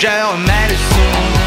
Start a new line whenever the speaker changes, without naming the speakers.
Jail medicine. Madison